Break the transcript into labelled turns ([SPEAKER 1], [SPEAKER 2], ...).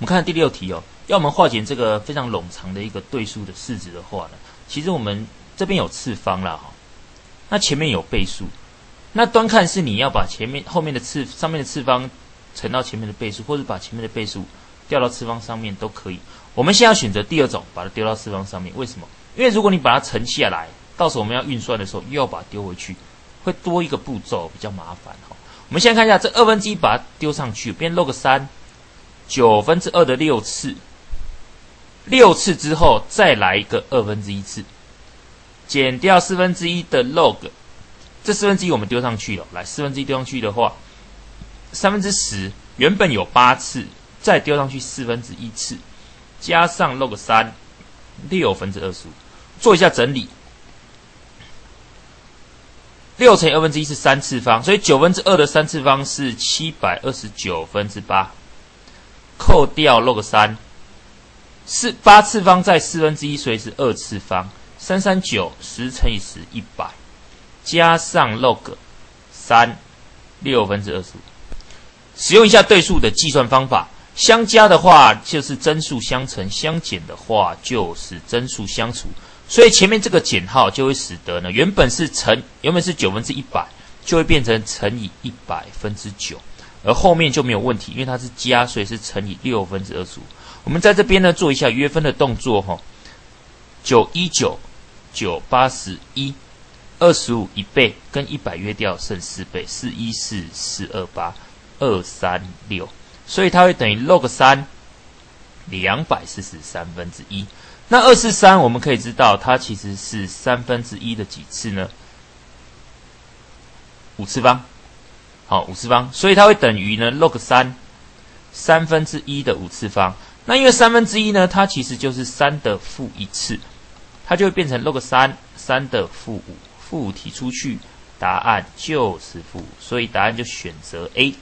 [SPEAKER 1] 我们看第六题哦，要我们化简这个非常冗长的一个对数的式子的话呢，其实我们这边有次方啦哈，那前面有倍数，那端看是你要把前面后面的次上面的次方乘到前面的倍数，或者把前面的倍数调到次方上面都可以。我们现在要选择第二种，把它丢到次方上面。为什么？因为如果你把它乘下来，到时候我们要运算的时候又要把它丢回去，会多一个步骤，比较麻烦哈。我们先看一下这二分之一，把它丢上去，变 log 三九分之二的六次，六次之后再来一个二分之一次，减掉四分之一的 log，这四分之一我们丢上去了，来四分之一丢上去的话，三分之十原本有八次，再丢上去四分之一次，加上 log 三六分之二十五，做一下整理。六乘以二分之一是三次方，所以九分之二的三次方是七百二十九分之八，扣掉 log 三，四八次方在四分之一，所以是二次方，三三九十乘以十一百，加上 log 三六分之二十五，使用一下对数的计算方法，相加的话就是真数相乘，相减的话就是真数相除。所以前面这个减号就会使得呢，原本是乘，原本是九分之一百，就会变成乘以一百分之九，而后面就没有问题，因为它是加，所以是乘以六分之二十五。我们在这边呢做一下约分的动作哈，九一九九八十一，二十五一倍，跟一百约掉剩四倍，四一四四二八二三六，所以它会等于 log 三两百四十三分之一。那二四三，我们可以知道它其实是三分之一的几次呢？五次方，好，五次方，所以它会等于呢 log 三三分之一的五次方。那因为三分之一呢，它其实就是三的负一次，它就会变成 log 三三的负五，负五提出去，答案就是负五，所以答案就选择 A。